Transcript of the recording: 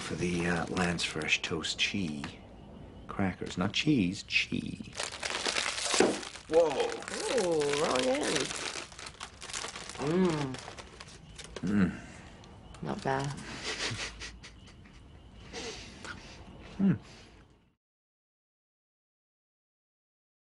for the uh, Lance Fresh Toast Cheese. Crackers, not cheese, cheese. Whoa. Oh, wrong end. Mmm. Not bad. Hmm.